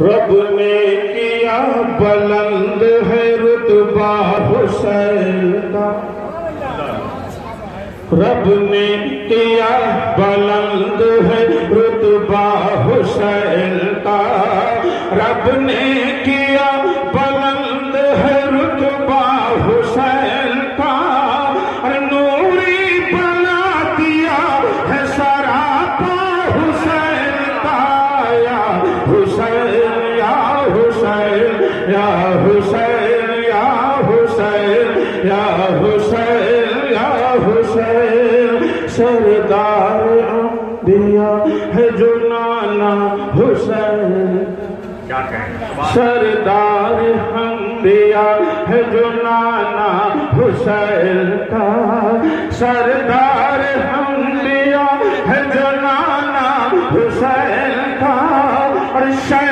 رب نے کیا بلند ہے رتبہ حسین کا رب نے کیا بلند ہے رتبہ حسین کا رب نے کیا سردار انبیاء ہے جو نانا حسین سردار انبیاء ہے جو نانا حسین کا سردار انبیاء ہے جو نانا حسین کا اور شاید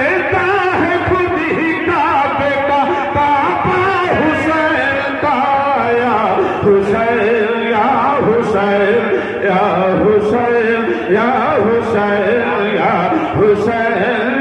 زمین زمین ہے حسین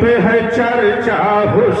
بجتا ہے دو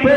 میں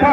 کا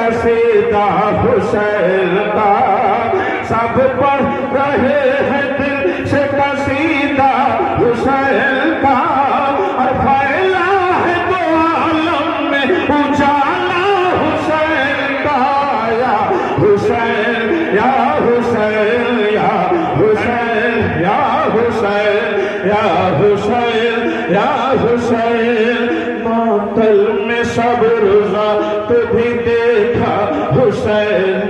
حسین کا سب پڑھ رہے ہیں ماتل میں سب تو بھی دیکھا حسین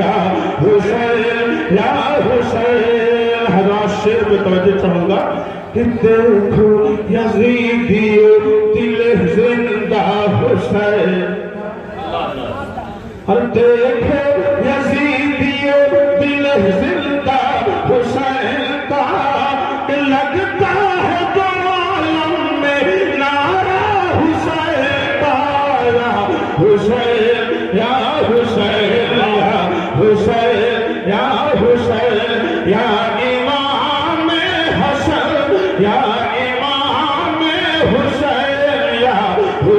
حسین حسین یا حضرات شیر میں توجہ چاہوں گا دیکھو یزیدی دل زندہ حسین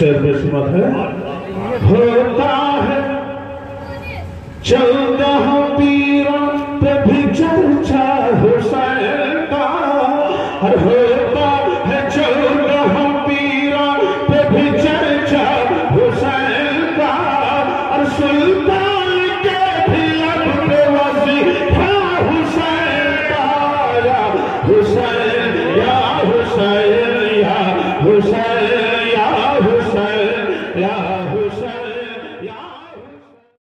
شہر میں سمت ہے ہوتا ہے چلتا ہوں پیروں پہ بھی چرچا حسین کا اور ہوتا ہے چلتا ہوں پیروں پہ بھی چرچا حسین کا اور سلطان کے بھی لب پہ وزی تھا حسین کا یا حسین یا حسین یا حسین